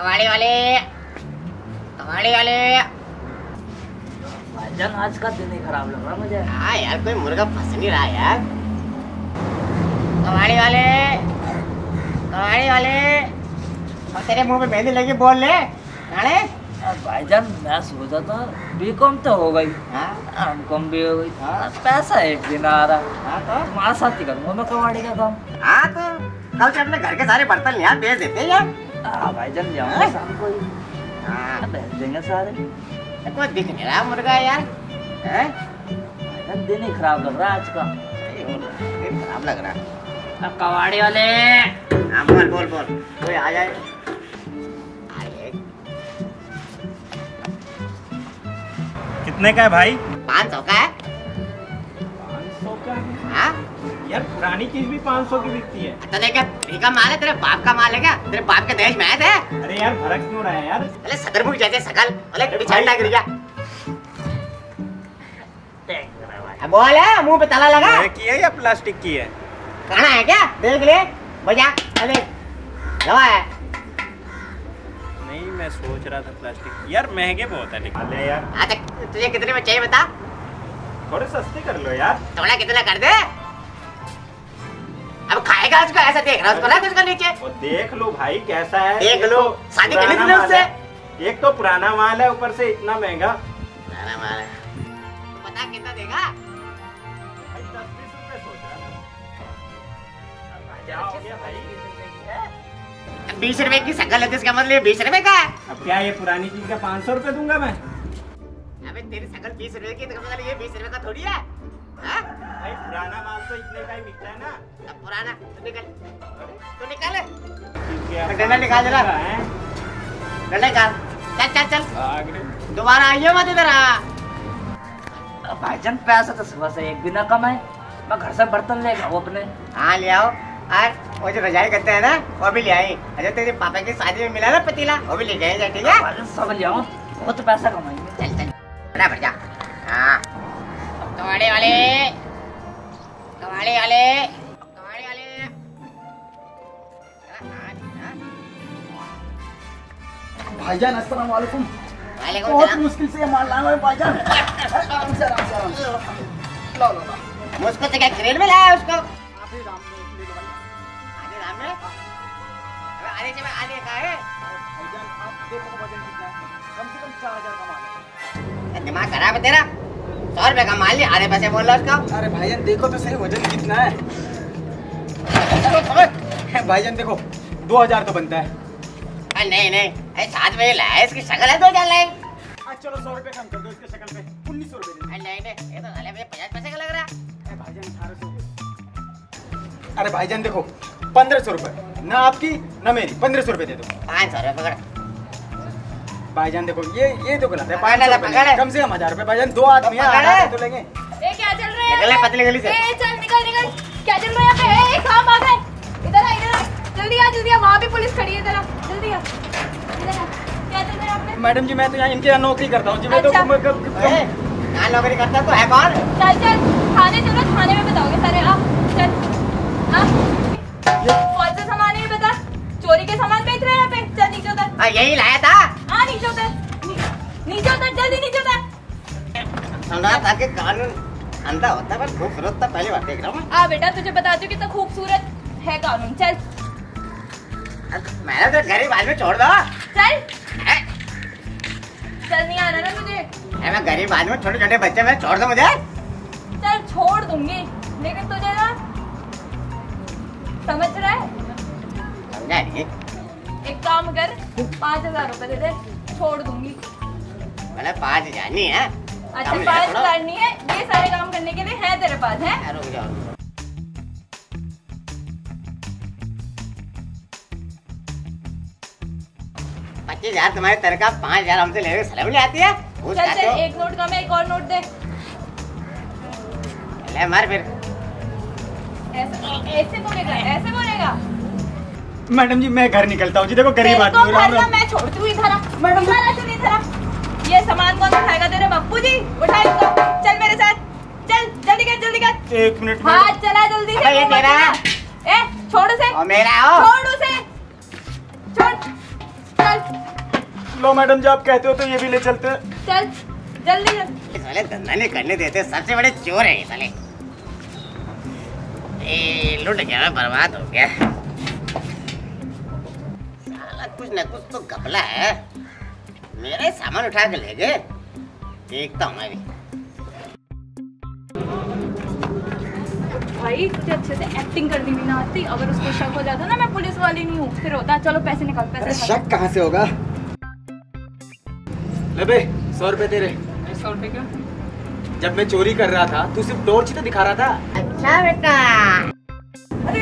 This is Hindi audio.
कबाड़ी वाले। कबाड़ी वाले। भाईजान आज का दिन ही खराब लग रहा मुझे। हाँ यार कोई मुर्गा फंस नहीं रहा यार। कबाड़ी वाले। कबाड़ी वाले। और तेरे मुँह पे मेहंदी लगी बोल ले। अब भाईजान मैं सोचा था बीकॉम तो हो गई। हाँ। एम कॉम भी हो गई। हाँ। पैसा एक दिन आ रहा। हाँ तो। तुम्हारा साथ ही करूँगा मैं कबाड़ी का काम। हाँ तो। कल से अपने घर के सारे बर्तन यहाँ बेच देते हैं यार। भाईजान जाऊँगा। शाम को हाँ भेज देंगे सारे कोई दिख नहीं रहा मुर्गा यार हैं? दिन ही खराब लग रहा आज का सही बोल रहा ये खराब लग रहा अब कबाड़ी वाले हाँ बोल बोल बोल कोई आ जाए कितने का है भाई पाँच सौ का है पुरानी चीज़ भी पाँच सौ की बिकती है। तो देख का माल है तेरे बाप का माल है क्या? तेरे बाप के देश में आए थे? अरे यार भड़क क्यों रहा है यार? अरे सदरमुख जैसे सकल अरे भाई। गिर गया अब बोल है मुँह पे ताला लगा। की है या प्लास्टिक की है? खाना है क्या? देख ले बजा अरे दवा है। नहीं मैं सोच रहा था प्लास्टिक यार महँगे बहुत है लेकिन। अरे यार। तो तुझे कितने में चाहिए बता? थोड़े सस्ते कर लो यार। थोड़ा कितना कर दे? अब खाएगा उसको ऐसा देख रहा उसको रख उसको नीचे। देख लो भाई कैसा है। देख लो, तो शादी पुराना थी उससे। एक तो पुराना माल है ऊपर से इतना महँगा। अरे मारे तो बता कितना देगा? बीस रुपए हो। की शकल है तो इसका मतलब बीस रुपए का अब क्या ये पुरानी चीज़ का पाँच सौ रुपए दूँगा मैं? अबे तेरी शकल बीस रुपए की तो मतलब ये बीस रुपए का थोड़ी है हाँ? भाई पुराना माल तो इतने का ही बिकता है ना। अब पुराना तो निकल। तो निकल। डंडा निकाल जरा। डंडा निकाल। चल चल चल। दोबारा आइए मत इधर आ। भाईजान पैसा तो सुबह से एक भी ना कमाए। मैं घर से बर्तन ले गया अपने। हाँ ले आओ। और वो जो रजाई करते हैं ना वो भी ले आई। अरे तेरे पापा की शादी में मिला ना पतीला वो भी ले गए ठीक है? भाईजान सब ले आओ। बहुत पैसा कमाएँगे। चल चल। बराबर जा हाँ। कबाड़े वाले कबाड़े वाले कबाड़े वाले भाईजान अस्सलाम वालेकुम वालेकुम बहुत मुश्किल से माल लाया है भाईजान आराम से आराम से आराम से। लो लो लो। मुझको तो क्या ग्रेड में लाया उसको? ही राम में आधे दाम में? आधे से आधे का है? भाईजान आप देखो तो वज़न कितना है। कम से कम चार हज़ार का माल है। दिमाग खराब है तेरा। सौ का माल लिया आधे पैसे बोल रहा उसका। अरे भाईजान देखो तो सही वज़न कितना है। भाईजान देखो दो हज़ार तो बनता है। अरे नहीं नहीं अरे में लाया इसकी शक्ल है दो हज़ार लाए चलो सौ रुपए कम कर दो इसके शक्ल पे उन्नीस सौ नहीं नहीं ये तो साले मुझे पचास पैसे का लग रहा है। अरे भाईजान अठारह सौ अरे भाईजान देखो पंद्रह सौ रुपए ना आपकी ना मेरी पंद्रह सौ रुपए दे दो। पाँच सौ रुपये पकड़। भाईजान देखो ये ये तो गलत है पाँच कम से कम हज़ार रुपए भाईजान दो आदमी है तो लेंगे। ए क्या चल रहा है? निकल पतली गली से। ए चल निकल निकल। क्या चल रहा है पे? ए काम आ गए। इधर आ इधर आ। जल्दी आ जल्दी आ। वहाँ भी पुलिस खड़ी है जरा जल्दी आ। इधर आ। क्या चल रहा है मैडम जी मैं तो यहाँ इनके यहाँ नौकरी करता हूँ जी। मैं तो अच्छा। नौकरी करता तो है कौन? चल चल। थाने उतर था कि कानून अंधा होता है पर खूबसूरत था पहली बार देख रहा हूँ आ बेटा तुझे बताती हूँ कितना खूबसूरत है कानून। चल। मैंने तो गरीब आदमी छोड़ दो। चल। ए, चल नहीं आ रहा ना तुझे। ए, मैं गरीब आदमी छोटे छोटे बच्चे मैं छोड़ दो मुझे? चल छोड़ दूँगी। लेकिन तुझे ना समझ रहा है? समझा नहीं। एक काम कर पाँच हज़ार रुपए दे दे छोड़ दूँगी। मैंने पाँच हज़ार नहीं है। अच्छा पाँच नहीं है ये सारे काम करने के लिए है तेरे पास है? पच्चीस हज़ार तुम्हारी तनख्वाह पाँच हज़ार हमसे ले सलाम ले आती है? चल चल एक नोट कम है एक और नोट दे। ले मार फिर। ऐसे ऐसे बोलेगा ऐसे बोलेगा। मैडम जी मैं घर निकलता हूँ जी देखो गरीब को आदमी हूँ। मैं। छोड़ती हूँ इधर आ। इधर इधर आ ये सामान कौन उठाएगा तेरे बापू जी उठा इसको। चल मेरे साथ। चल जल्दी कर जल्दी कर। एक मिनट हाथ। चला जल्दी से ये मेरा ए छोड़ उसे। मेरा हो छोड़ उसे। छोड़। चल। लो मैडम जब आप कहते हो तो ये भी ले चलते हैं। चल जल्दी चल साले धंधा नहीं करने देते सबसे बड़े चोर है ये साले ए, लुट गया मैं बर्बाद हो गया। साला कुछ ना कुछ तो घपला है। मेरा सामान उठा के ले गए। देखता हूँ मैं भी। भाई तुझे अच्छे से एक्टिंग करनी भी ना आती। अगर उसको शक हो जाता ना मैं पुलिस वाली नहीं हूँ। फिर होता चलो पैसे निकाल पैसे निकाल। शक कहाँ से होगा? ले सौ रुपए तेरे सौ रुपए क्यों? जब मैं चोरी कर रहा था तू सिर्फ़ टॉर्च ही तो दिखा रहा था। अच्छा बेटा। अरे